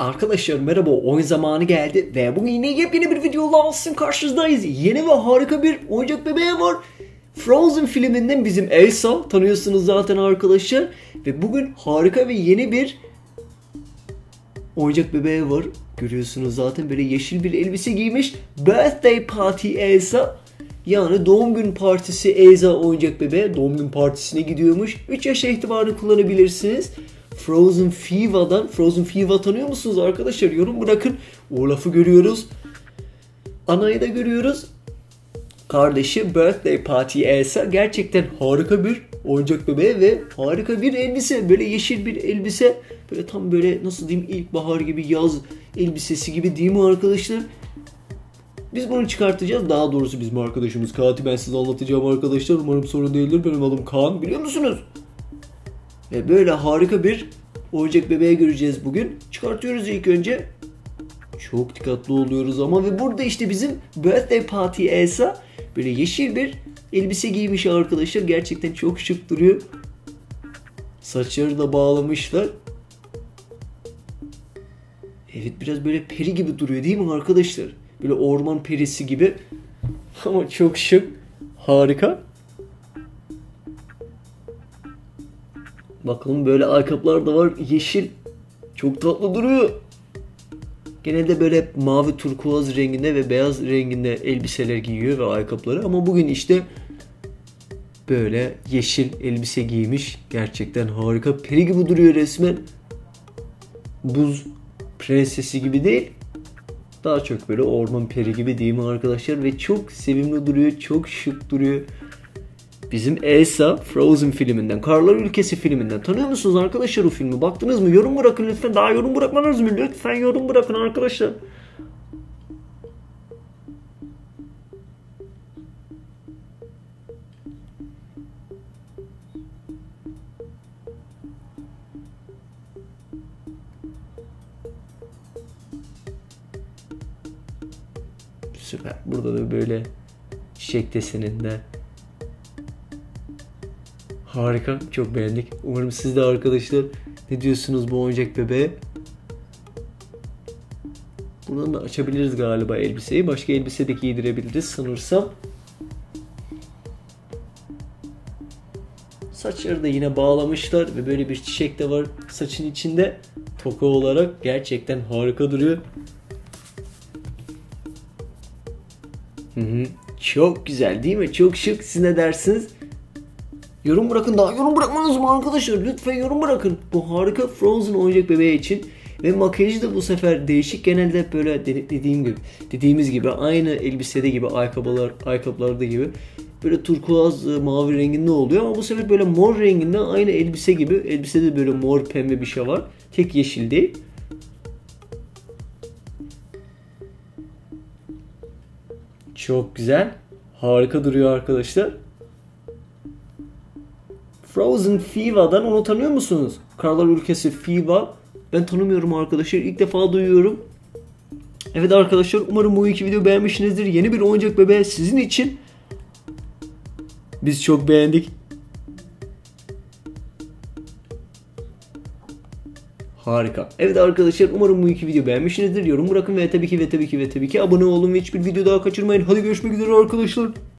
Arkadaşlar merhaba oyun zamanı geldi ve bugün yine yepyeni bir videoyla aslında karşınızdayız. Yeni ve harika bir oyuncak bebeği var. Frozen filminden bizim Elsa tanıyorsunuz zaten arkadaşlar. Ve bugün harika ve yeni bir oyuncak bebeği var. Görüyorsunuz zaten böyle yeşil bir elbise giymiş. Birthday Party Elsa. Yani doğum gün partisi Elsa oyuncak bebeği doğum gün partisine gidiyormuş. 3 yaş itibarını kullanabilirsiniz. Frozen Fiva'dan. Frozen Fiva tanıyor musunuz arkadaşlar? Yorum bırakın. Olaf'ı görüyoruz. Ana'yı da görüyoruz. Kardeşi Birthday Party Elsa gerçekten harika bir oyuncak bebeği ve harika bir elbise. Böyle yeşil bir elbise. Böyle tam böyle nasıl diyeyim ilkbahar gibi yaz elbisesi gibi değil mi arkadaşlar? Biz bunu çıkartacağız. Daha doğrusu bizim arkadaşımız Kaati ben size anlatacağım arkadaşlar. Umarım sorun değildir. Benim adım Kaan. Biliyor musunuz? Ve böyle harika bir oyuncak bebeği göreceğiz bugün. Çıkartıyoruz ilk önce. Çok dikkatli oluyoruz ama ve burada işte bizim birthday party Elsa böyle yeşil bir elbise giymiş arkadaşlar. Gerçekten çok şık duruyor. Saçları da bağlamışlar. Evet biraz böyle peri gibi duruyor değil mi arkadaşlar? Böyle orman perisi gibi. Ama çok şık. Harika. Bakalım böyle ayakkabılar da var. Yeşil. Çok tatlı duruyor. Genelde böyle mavi turkuaz renginde ve beyaz renginde elbiseler giyiyor ve ayakkabıları. Ama bugün işte böyle yeşil elbise giymiş. Gerçekten harika. Peri gibi duruyor resmen. Buz prensesi gibi değil. Daha çok böyle orman peri gibi mi arkadaşlar? Ve çok sevimli duruyor. Çok şık duruyor. Bizim Elsa Frozen filminden, Karlar Ülkesi filminden. Tanıyor musunuz arkadaşlar o filmi? Baktınız mı? Yorum bırakın lütfen. Daha yorum bırakmanız mı? Lütfen yorum bırakın arkadaşlar. Süper. Burada da böyle çiçek deseninde Harika. Çok beğendik. Umarım siz de arkadaşlar ne diyorsunuz bu oyuncak bebeğe? Buradan da açabiliriz galiba elbiseyi. Başka elbise de giydirebiliriz sanırsam. Saçları da yine bağlamışlar ve böyle bir çiçek de var saçın içinde. Toka olarak gerçekten harika duruyor. Hı hı. Çok güzel değil mi? Çok şık. Siz ne dersiniz? Yorum bırakın daha yorum bırakmanız mı arkadaşlar? Lütfen yorum bırakın. Bu harika Frozen oyuncak bebeği için. Ve makyajı da bu sefer değişik. Genelde böyle dediğim gibi, dediğimiz gibi aynı elbisede gibi ayakkabılar, ayakkabılarda gibi böyle turkuaz mavi renginde oluyor ama bu sefer böyle mor renginde aynı elbise gibi. Elbisede böyle mor pembe bir şey var. Tek yeşil değil. Çok güzel. Harika duruyor arkadaşlar. Frozen Fiva'dan onu tanıyor musunuz? Krallar Ülkesi Fiva. Ben tanımıyorum arkadaşlar. İlk defa duyuyorum. Evet arkadaşlar umarım bu iki video beğenmişsinizdir. Yeni bir oyuncak bebeği sizin için. Biz çok beğendik. Harika. Evet arkadaşlar umarım bu iki video beğenmişsinizdir. Yorum bırakın ve tabii ki ve tabii ki ve tabii ki abone olun ve hiçbir video daha kaçırmayın. Hadi görüşmek üzere arkadaşlar.